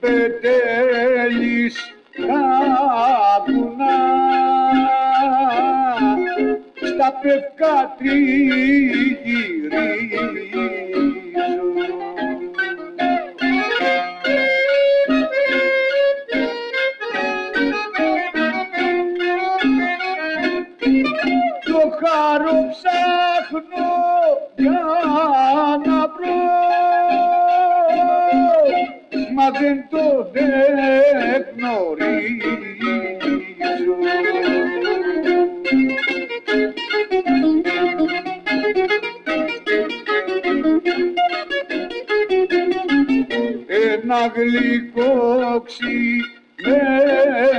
πετέλης τα βουνά στα πευκά τριγυρίζω. Το χάρο ψάχνω για να βρω μα δεν το γνωρίζω. Ένα γλυκό ξημέρωμα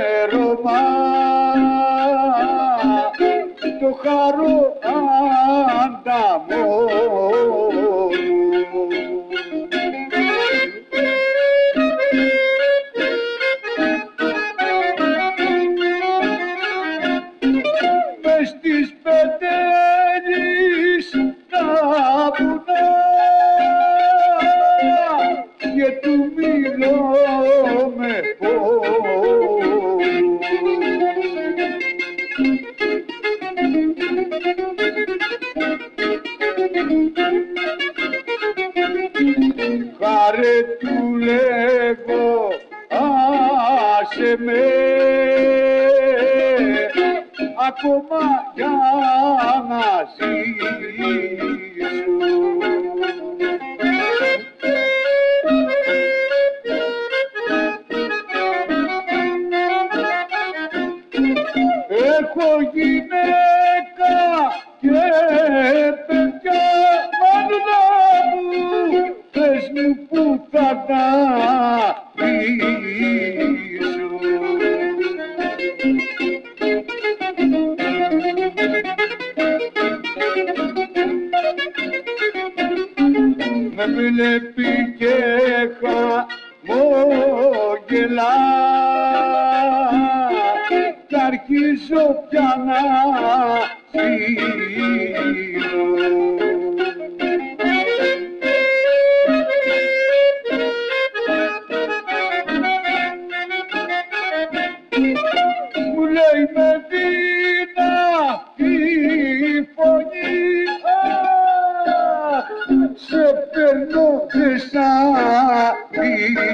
Χάρε του λέγω άσε με ακόμα για να ζήσω. Έχω γυναίκα πες μου που θα τα με βλέπει και χαμόγελα κι αρχίζω πια να μου λέει με δίνα η φωνή «Αχ, σε παίρνω και σ' αφήνω».